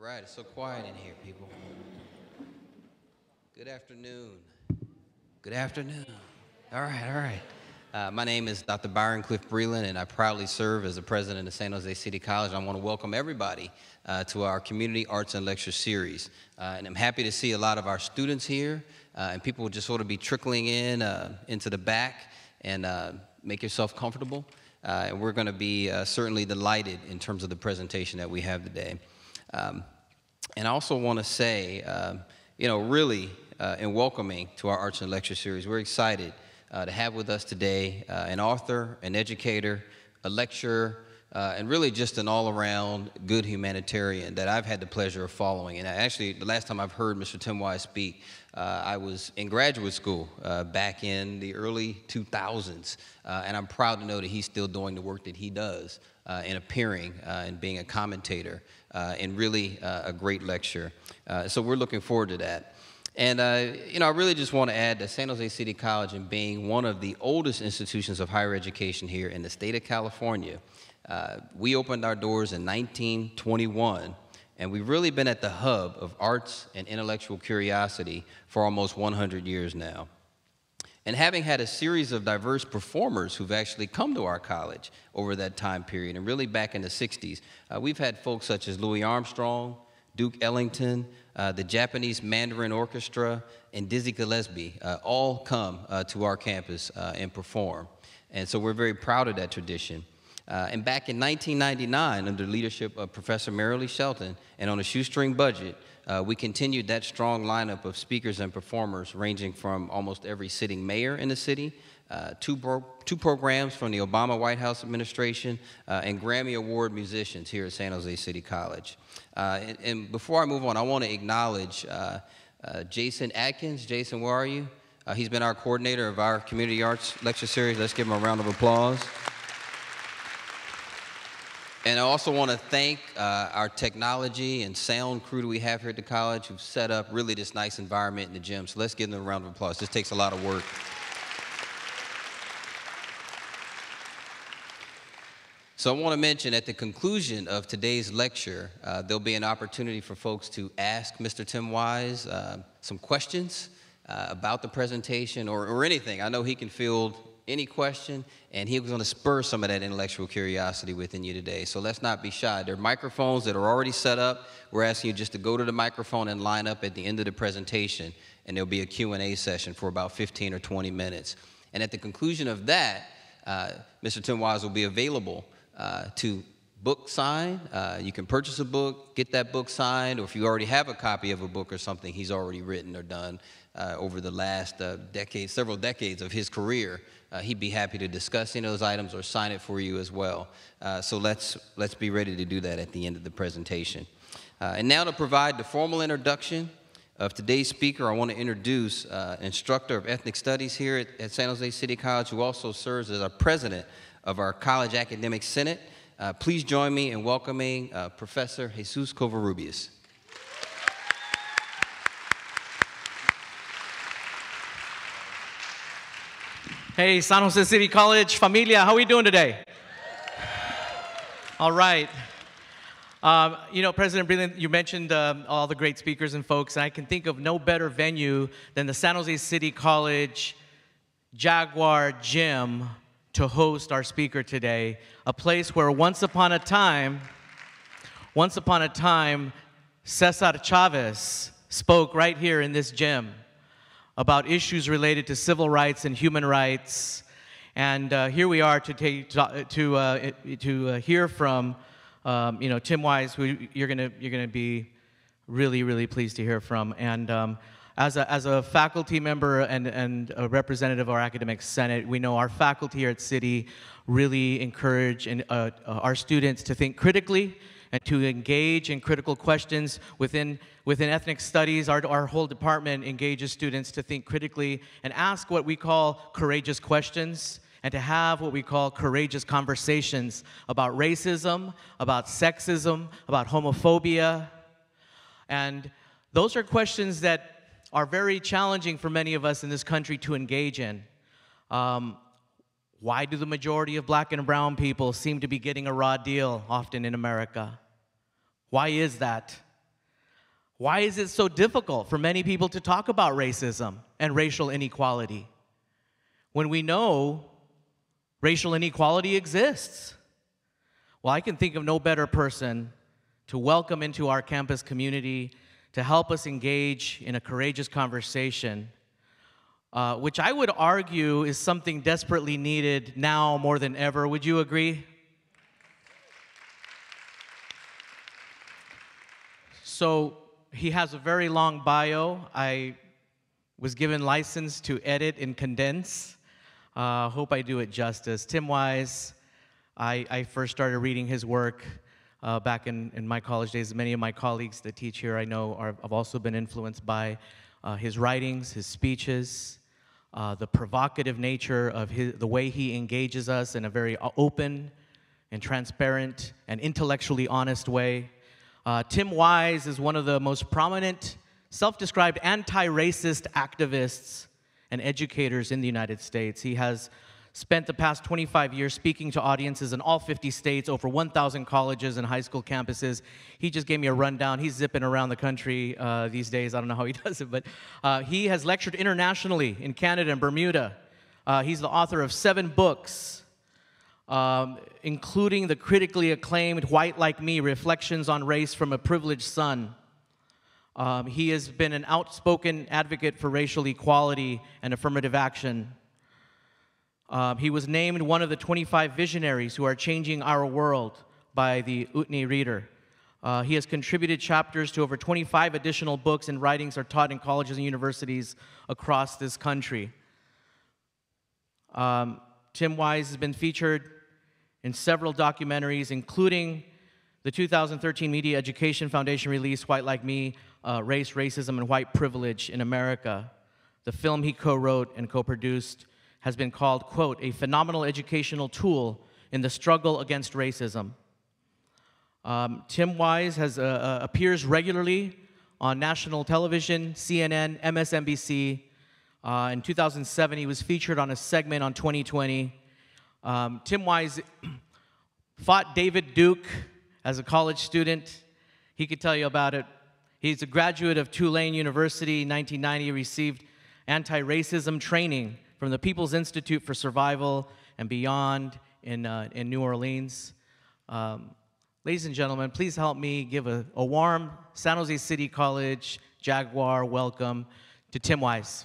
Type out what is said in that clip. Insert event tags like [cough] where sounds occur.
right, it's so quiet in here, people. Good afternoon. Good afternoon. All right, all right. Uh, my name is Dr. Byron Clift Breland, and I proudly serve as the president of San Jose City College. I want to welcome everybody uh, to our Community Arts and Lecture Series. Uh, and I'm happy to see a lot of our students here, uh, and people will just sort of be trickling in uh, into the back and uh, make yourself comfortable. and we're going to be certainly delighted in terms of the presentation that we have today. Um, and I also want to say, um, you know, really uh, in welcoming to our Arts and Lecture Series, we're excited uh, to have with us today uh, an author, an educator, a lecturer, uh, and really just an all-around good humanitarian that I've had the pleasure of following. And actually, the last time I've heard Mr. Tim Wise speak, uh, I was in graduate school uh, back in the early 2000s, uh, and I'm proud to know that he's still doing the work that he does uh, in appearing uh, and being a commentator uh, and really a great lecture. so we're looking forward to that. And, uh, you know, I really just want to add that San Jose City College, and being one of the oldest institutions of higher education here in the state of California, uh, we opened our doors in 1921, and we've really been at the hub of arts and intellectual curiosity for almost 100 years now. And having had a series of diverse performers who've actually come to our college over that time period, and really back in the 60s, uh, we've had folks such as Louis Armstrong, Duke Ellington, uh, the Japanese Mandarin Orchestra, and Dizzy Gillespie uh, all come uh, to our campus uh, and perform. And so we're very proud of that tradition. Uh, and back in 1999, under the leadership of Professor Merrilee Shelton, and on a shoestring budget, uh, we continued that strong lineup of speakers and performers ranging from almost every sitting mayor in the city, uh, two, two programs from the Obama White House administration, uh, and Grammy Award musicians here at San Jose City College. Uh, and, and, before I move on, I want to acknowledge uh, Jason Atkins. Jason, where are you? he's been our coordinator of our Community Arts Lecture Series. Let's give him a round of applause. And I also want to thank uh, our technology and sound crew that we have here at the college who've set up really this nice environment in the gym. So let's give them a round of applause. This takes a lot of work. So I want to mention at the conclusion of today's lecture, uh, there'll be an opportunity for folks to ask Mr. Tim Wise uh, some questions uh, about the presentation or, or anything. I know he can field any question, and he was going to spur some of that intellectual curiosity within you today. So let's not be shy. There are microphones that are already set up. We're asking you just to go to the microphone and line up at the end of the presentation, and there'll be a Q&A session for about 15 or 20 minutes. And at the conclusion of that, uh, Mr. Tim Wise will be available uh, to book sign. Uh, you can purchase a book, get that book signed, or if you already have a copy of a book or something he's already written or done uh, over the last uh, decade, several decades of his career, uh, he'd be happy to discuss any of those items or sign it for you as well. Uh, so let's, let's be ready to do that at the end of the presentation. Uh, and now to provide the formal introduction of today's speaker, I want to introduce uh, instructor of ethnic studies here at, at, San Jose City College, who also serves as our president of our College Academic Senate. Please join me in welcoming Professor Jesus Covarrubias. Hey, San Jose City College familia, how are we doing today? All right. Um, you know, President Breland, you mentioned um, all the great speakers and folks, and I can think of no better venue than the San Jose City College Jaguar Gym to host our speaker today. A place where once upon a time, once upon a time, Cesar Chavez spoke right here in this gym about issues related to civil rights and human rights. And uh, here we are to, take, to, uh, to uh, hear from um, you know, Tim Wise, who you're going you're gonna be really, really pleased to hear from. And um, as, a, as a faculty member and, and a representative of our academic senate, we know our faculty here at City really encourage and, uh, our students to think critically and to engage in critical questions within, within ethnic studies. Our, our whole department engages students to think critically and ask what we call courageous questions and to have what we call courageous conversations about racism, about sexism, about homophobia. And those are questions that are very challenging for many of us in this country to engage in. Um, why do the majority of black and brown people seem to be getting a raw deal often in America? Why is that? Why is it so difficult for many people to talk about racism and racial inequality when we know racial inequality exists? Well, I can think of no better person to welcome into our campus community to help us engage in a courageous conversation, uh, which I would argue is something desperately needed now more than ever. Would you agree? So he has a very long bio. I was given license to edit and condense. Uh, hope I do it justice. Tim Wise, I, I first started reading his work uh, back in, in my college days. Many of my colleagues that teach here I know are, have also been influenced by uh, his writings, his speeches, uh, the provocative nature of his, the way he engages us in a very uh, open and transparent and intellectually honest way. Uh, Tim Wise is one of the most prominent self described anti racist activists and educators in the United States. He has spent the past 25 years speaking to audiences in all 50 states, over 1,000 colleges and high school campuses. He just gave me a rundown. He's zipping around the country uh, these days. I don't know how he [laughs] does it, but uh, he has lectured internationally in Canada and Bermuda. Uh, he's the author of seven books, um, including the critically acclaimed White Like Me Reflections on Race from a Privileged Son. Um, he has been an outspoken advocate for racial equality and affirmative action. Um, he was named one of the 25 visionaries who are changing our world by the Utne Reader. Uh, he has contributed chapters to over 25 additional books and writings are taught in colleges and universities across this country. Um, Tim Wise has been featured in several documentaries, including the 2013 Media Education Foundation release, White Like Me, uh, Race, Racism, and White Privilege in America. The film he co-wrote and co-produced has been called, quote, a phenomenal educational tool in the struggle against racism. Um, Tim Wise has, uh, uh, appears regularly on national television, CNN, MSNBC. Uh, in 2007, he was featured on a segment on 2020. Um, Tim Wise [clears throat] fought David Duke as a college student. He could tell you about it. He's a graduate of Tulane University. In 1990, received anti-racism training from the People's Institute for Survival and beyond in, uh, in New Orleans. Um, ladies and gentlemen, please help me give a, a warm San Jose City College Jaguar welcome to Tim Wise.